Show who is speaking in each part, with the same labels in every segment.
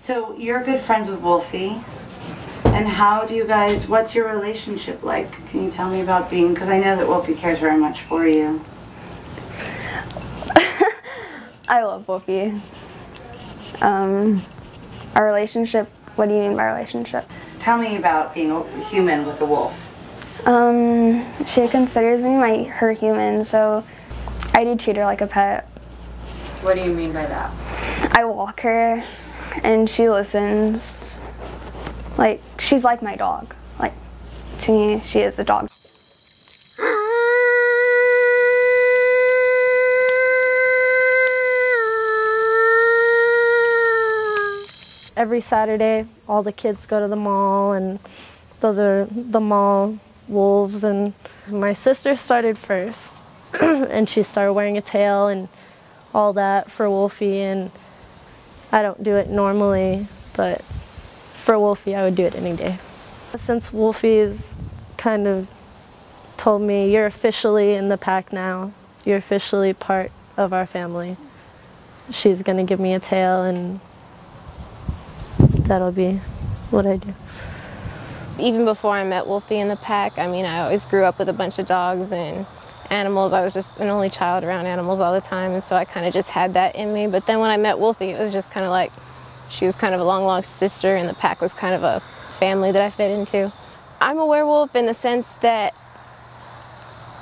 Speaker 1: So you're good friends with Wolfie. And how do you guys, what's your relationship like? Can you tell me about being, because I know that Wolfie cares very much for you.
Speaker 2: I love Wolfie. Um, our relationship, what do you mean by relationship?
Speaker 1: Tell me about being a human with a wolf.
Speaker 2: Um, she considers me my her human, so I do treat her like a pet.
Speaker 3: What do you mean by that?
Speaker 2: I walk her, and she listens. Like she's like my dog. Like to me, she is a dog.
Speaker 4: Every Saturday, all the kids go to the mall, and those are the mall wolves. And my sister started first, and she started wearing a tail and all that for Wolfie. And I don't do it normally, but for Wolfie, I would do it any day. Since Wolfie's kind of told me, you're officially in the pack now, you're officially part of our family. She's gonna give me a tail and that'll be what I do.
Speaker 5: Even before I met Wolfie in the pack, I mean, I always grew up with a bunch of dogs and animals. I was just an only child around animals all the time, and so I kind of just had that in me. But then when I met Wolfie, it was just kind of like she was kind of a long lost sister, and the pack was kind of a family that I fit into. I'm a werewolf in the sense that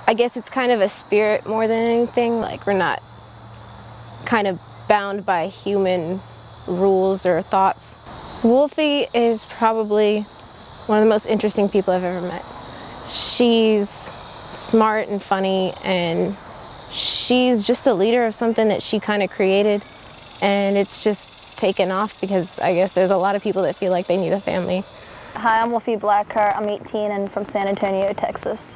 Speaker 5: I guess it's kind of a spirit more than anything. Like, we're not kind of bound by human rules or thoughts. Wolfie is probably one of the most interesting people I've ever met. She's smart and funny and she's just a leader of something that she kind of created and it's just taken off because I guess there's a lot of people that feel like they need a family.
Speaker 6: Hi, I'm Wolfie Blackheart. I'm 18 and from San Antonio, Texas.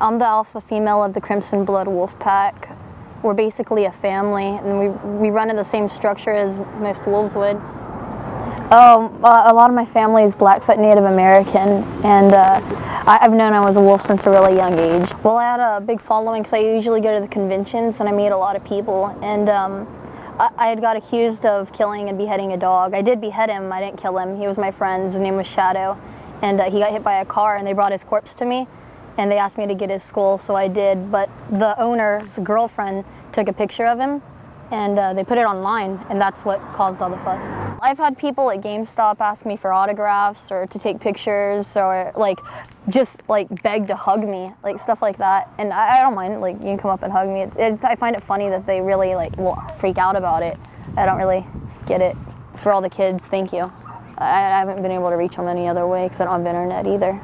Speaker 6: I'm the alpha female of the Crimson Blood Wolf Pack. We're basically a family and we, we run in the same structure as most wolves would. Uh, a lot of my family is Blackfoot Native American, and uh, I, have known I was a wolf since a really young age. Well, I had a big following because I usually go to the conventions and I meet a lot of people, and um, I, I, had got accused of killing and beheading a dog. I did behead him, I didn't kill him. He was my friend, his name was Shadow, and uh, he got hit by a car and they brought his corpse to me, and they asked me to get his skull, so I did, but the owner's girlfriend took a picture of him and uh, they put it online and that's what caused all the fuss. I've had people at GameStop ask me for autographs or to take pictures or like just like beg to hug me, like stuff like that. And I, I don't mind, like you can come up and hug me. It, it, I find it funny that they really like will freak out about it. I don't really get it. For all the kids, thank you. I, I haven't been able to reach them any other way because I don't have internet either.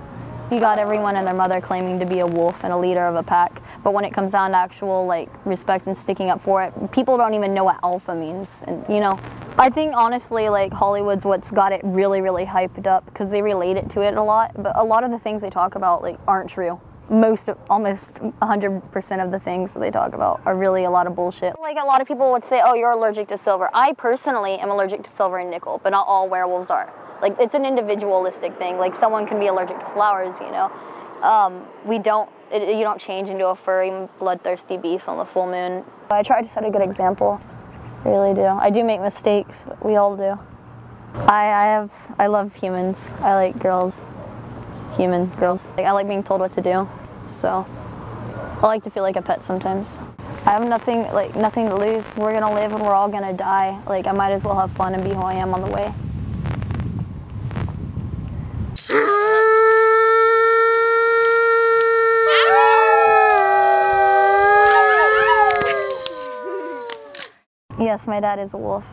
Speaker 6: You got everyone and their mother claiming to be a wolf and a leader of a pack. But when it comes down to actual like respect and sticking up for it, people don't even know what alpha means. And you know, I think honestly like Hollywood's what's got it really really hyped up because they relate it to it a lot. But a lot of the things they talk about like aren't true. Most, of, almost 100% of the things that they talk about are really a lot of bullshit. Like a lot of people would say, oh, you're allergic to silver. I personally am allergic to silver and nickel, but not all werewolves are. Like it's an individualistic thing. Like someone can be allergic to flowers, you know. Um, we don't it, you don't change into a furry, bloodthirsty beast on the full moon. I try to set a good example. I really do. I do make mistakes. We all do. I, I have, I love humans. I like girls, human girls. Like, I like being told what to do. So I like to feel like a pet sometimes. I have nothing, like nothing to lose. We're gonna live and we're all gonna die. Like I might as well have fun and be who I am on the way. Yes, my dad is a wolf.